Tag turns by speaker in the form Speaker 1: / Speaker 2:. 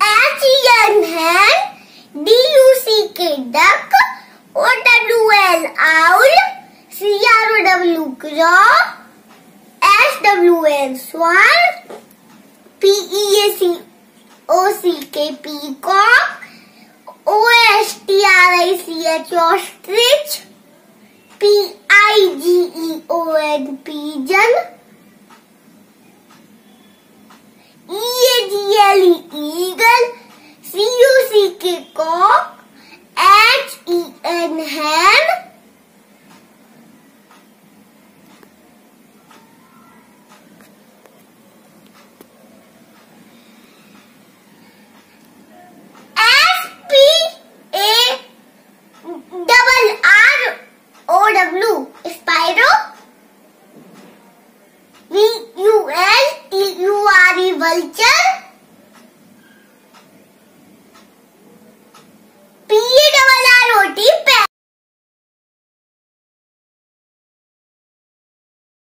Speaker 1: H E N hen, D U C K duck, O W L owl, C R O W crow, S W N swan, P E A C O C K peacock, O S T R I C H ostrich, P I G E O N pigeon. C-U-C-K, H-E-N, hen, S-P-A, double R-O-W, Spyro, V-U-L-T-U-R-E,